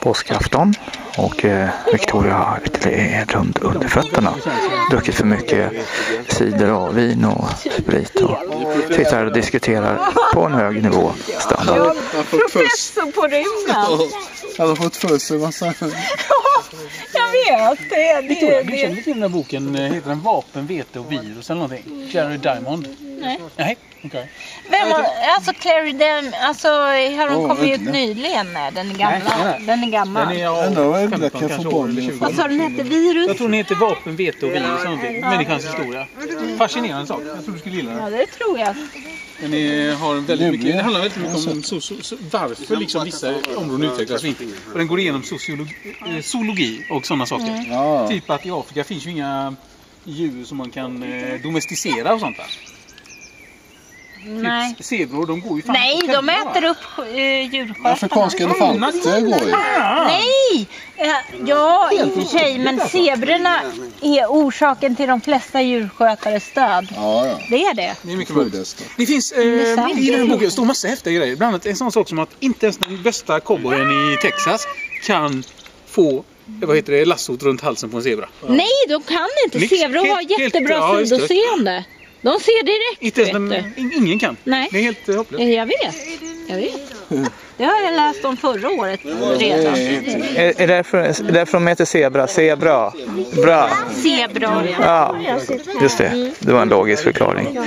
påskafton och eh, Victoria har lite rund under fötterna. Druckit för mycket cider och vin och sprit och sitter här och diskuterar på en hög nivå standard. Professor på rymden. Jag har fått fuss en massa. Vet. Det, Victoria, det, du känner till den här boken? eh, Heter den Vapen, vete och virus eller någonting? Jerry Diamond? Nej. Nej, okej. Vem har, alltså Clary Dem, alltså har hon Åh, kommit ut nyligen? Nej, den är gammal. Nej, nej, nej. Den är gammal. Den är Ändå är det 15 lätt att kanske få år eller 20. Vad sa den hette? Virus? Jag tror den heter Vapen, vete och virus eller någonting. Människans historia. Fascinerande sak. Jag tror du skulle gilla den. Ja, det tror jag. Den är, har en väldigt mycket, det handlar väldigt mycket om so, so, so, varför liksom vissa områden utvecklas och inte. Och den går igenom sociologi, eh, zoologi och sådana saker. Ja. Typ att i Afrika finns ju inga djur som man kan eh, domesticera och sånt där. Nej. Typ zebror, de går ju fan Nej, de själva, äter upp uh, djurskötarna. Afrikanska elefanter går ju. Nej! Eh, Ja, i och för sig, men zebrorna är orsaken till de flesta djurskötares död. Ja, ja. Det är det. Det är mycket möjligt. Det finns eh, sant. i den här boken står massa häftiga grejer. Bland annat en sån sak som att inte ens den bästa cowboyen i Texas kan få eh, vad heter det, lassot runt halsen på en zebra. Nej, de kan inte. Zebror har jättebra ja, sidoseende. De ser direkt, Inte ens ingen kan. Nej. Det är helt eh, hopplöst. Eh, Jag vet. Jag vet. Det har jag läst om förra året redan. Är, är, därför, är därför de heter zebra? Zebra. Bra. Zebror. Ja, just det. Det var en logisk förklaring.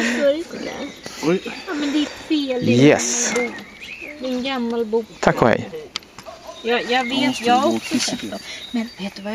Oj. Ja, men det är fel. Det är Yes. Det är en gammal bok. Tack och hej. Jag, jag vet, jag har också sett dem. Men vet du vad